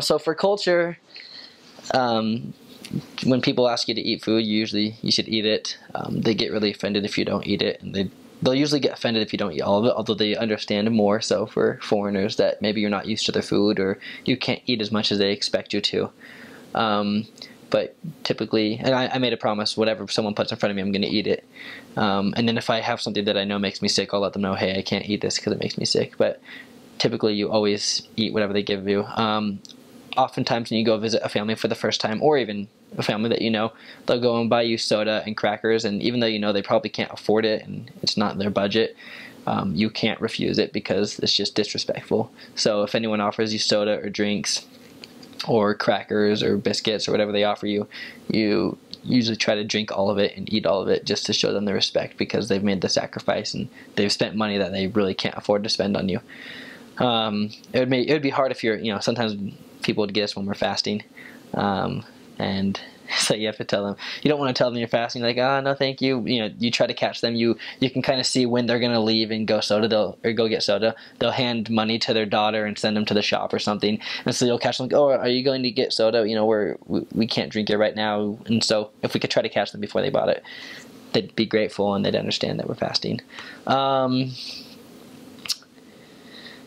So for culture, um, when people ask you to eat food, usually you should eat it. Um, they get really offended if you don't eat it, and they they'll usually get offended if you don't eat all of it. Although they understand more so for foreigners that maybe you're not used to their food or you can't eat as much as they expect you to. Um, but typically, and I, I, made a promise: whatever someone puts in front of me, I'm going to eat it. Um, and then if I have something that I know makes me sick, I'll let them know, hey, I can't eat this because it makes me sick. But typically, you always eat whatever they give you. Oftentimes when you go visit a family for the first time or even a family that you know they'll go and buy you soda and crackers and even though you know they probably can't afford it and it's not in their budget um, you can't refuse it because it's just disrespectful. So if anyone offers you soda or drinks or crackers or biscuits or whatever they offer you you usually try to drink all of it and eat all of it just to show them the respect because they've made the sacrifice and they've spent money that they really can't afford to spend on you. Um, it would make, it would be hard if you're you know sometimes people would guess when we're fasting. Um, and so you have to tell them. You don't want to tell them you're fasting, like, ah, oh, no, thank you. You know, you try to catch them. You you can kind of see when they're gonna leave and go soda. They'll or go get soda. They'll hand money to their daughter and send them to the shop or something. And so you'll catch them like, oh, are you going to get soda? You know, we're we, we can't drink it right now. And so if we could try to catch them before they bought it, they'd be grateful and they'd understand that we're fasting. Um,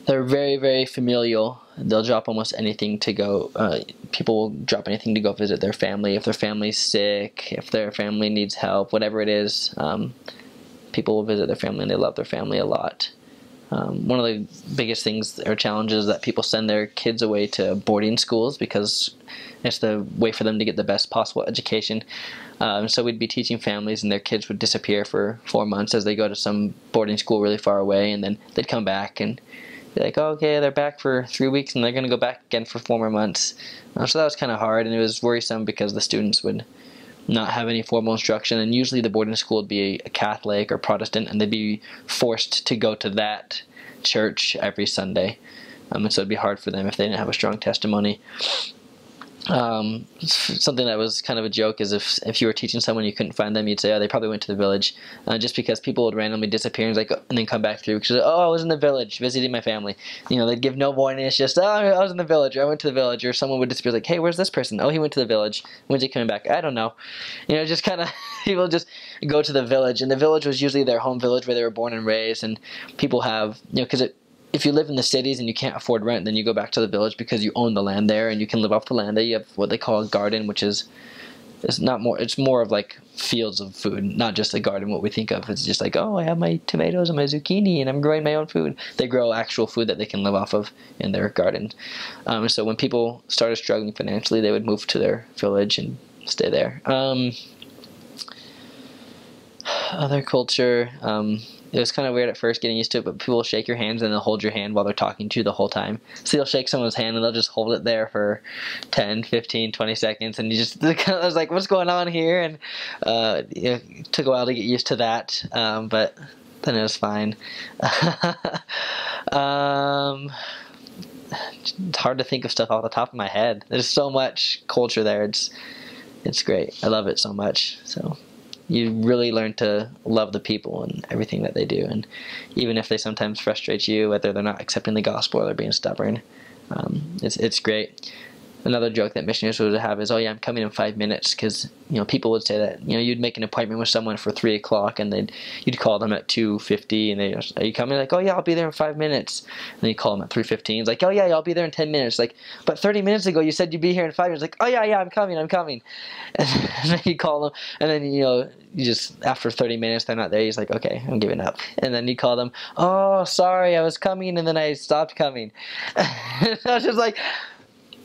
they're very very familial. They'll drop almost anything to go uh, people will drop anything to go visit their family. If their family's sick if their family needs help whatever it is um, people will visit their family and they love their family a lot. Um, one of the biggest things or challenges that people send their kids away to boarding schools because it's the way for them to get the best possible education. Um, so we'd be teaching families, and their kids would disappear for four months as they go to some boarding school really far away, and then they'd come back and like, oh, okay, they're back for three weeks and they're going to go back again for four more months. Uh, so that was kind of hard and it was worrisome because the students would not have any formal instruction and usually the boarding school would be a Catholic or Protestant and they'd be forced to go to that church every Sunday. Um, and so it'd be hard for them if they didn't have a strong testimony. Um, something that was kind of a joke is if if you were teaching someone you couldn't find them, you'd say, "Oh, they probably went to the village," uh, just because people would randomly disappear and like and then come back through because oh, I was in the village visiting my family. You know, they'd give no warning. It's just oh, I was in the village or I went to the village, or someone would disappear like, "Hey, where's this person? Oh, he went to the village. When's he coming back? I don't know." You know, just kind of people just go to the village, and the village was usually their home village where they were born and raised, and people have you know because it if you live in the cities and you can't afford rent, then you go back to the village because you own the land there and you can live off the land there. You have what they call a garden, which is it's not more it's more of like fields of food, not just a garden. What we think of it's just like oh, I have my tomatoes and my zucchini and I'm growing my own food. They grow actual food that they can live off of in their garden. Um, so when people started struggling financially, they would move to their village and stay there. Um, other culture. Um, it was kind of weird at first getting used to it, but people will shake your hands and they'll hold your hand while they're talking to you the whole time. So you'll shake someone's hand and they'll just hold it there for 10, 15, 20 seconds, and you just I was like, "What's going on here?" And uh, it took a while to get used to that, um, but then it was fine. um, it's hard to think of stuff off the top of my head. There's so much culture there. It's it's great. I love it so much. So you really learn to love the people and everything that they do. And even if they sometimes frustrate you, whether they're not accepting the gospel or they're being stubborn, um, it's it's great another joke that missionaries would have is, "Oh yeah, I'm coming in five minutes," because you know people would say that you know you'd make an appointment with someone for three o'clock, and then you'd call them at two fifty, and they are you coming? Like, "Oh yeah, I'll be there in five minutes," and then you call them at three fifteen. It's like, "Oh yeah, I'll be there in ten minutes." Like, but thirty minutes ago you said you'd be here in five minutes. Like, "Oh yeah, yeah, I'm coming, I'm coming," and then you call them, and then you know you just after 30 minutes they're not there he's like okay i'm giving up and then you call them oh sorry i was coming and then i stopped coming i was just like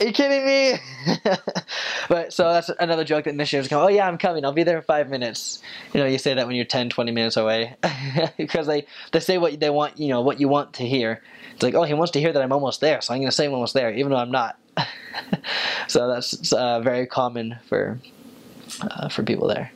are you kidding me? but so that's another joke that missionaries go, oh yeah, I'm coming. I'll be there in five minutes. You know, you say that when you're 10, 20 minutes away because they, they say what they want, you know, what you want to hear. It's like, oh, he wants to hear that I'm almost there, so I'm going to say I'm almost there, even though I'm not. so that's uh, very common for uh, for people there.